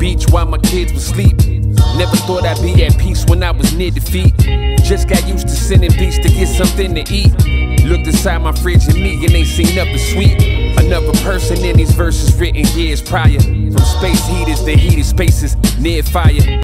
beach while my kids were sleep. Never thought I'd be at peace when I was near defeat. Just got used to sending beats to get something to eat. Looked inside my fridge and me and ain't seen nothing sweet. Another person in these verses written years prior. From space heaters to heated spaces near fire.